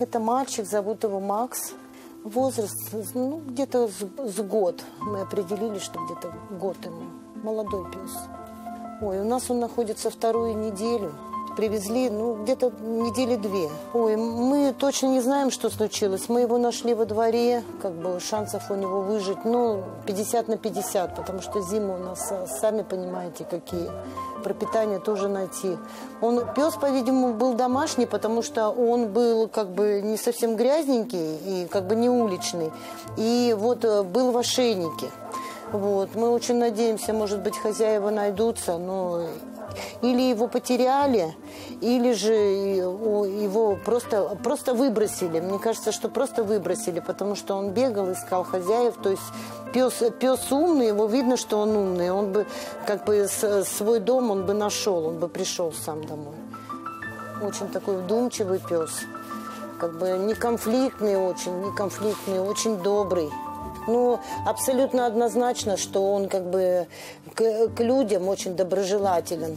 Это мальчик, зовут его Макс. Возраст, ну, где-то с, с год. Мы определили, что где-то год ему. Молодой пес. Ой, у нас он находится вторую неделю. Привезли, ну, где-то недели две. Ой, мы точно не знаем, что случилось. Мы его нашли во дворе, как бы шансов у него выжить, ну, 50 на 50, потому что зимы у нас, а, сами понимаете, какие. Пропитание тоже найти. Он, пес, по-видимому, был домашний, потому что он был как бы не совсем грязненький и как бы не уличный. И вот э, был в ошейнике. Вот. Мы очень надеемся, может быть, хозяева найдутся, но или его потеряли, или же его просто, просто выбросили. Мне кажется, что просто выбросили, потому что он бегал, искал хозяев. То есть пес, пес умный, его видно, что он умный. Он бы как бы свой дом он бы нашел, он бы пришел сам домой. Очень такой вдумчивый пес. Как бы не конфликтный очень, не конфликтный, очень добрый. Ну, абсолютно однозначно, что он как бы к, к людям очень доброжелателен.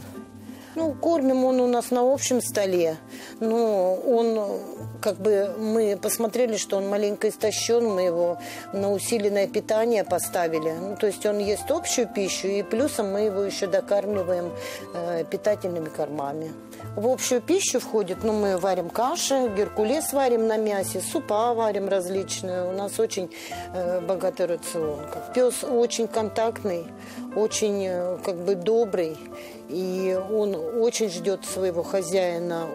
Ну, кормим он у нас на общем столе. Но он, как бы, мы посмотрели, что он маленько истощен, мы его на усиленное питание поставили. Ну, то есть он ест общую пищу, и плюсом мы его еще докармливаем э, питательными кормами. В общую пищу входит, ну, мы варим каши, геркулес варим на мясе, супа варим различные. У нас очень э, богатый рацион. Пес очень контактный, очень, э, как бы, добрый. И он очень ждет своего хозяина.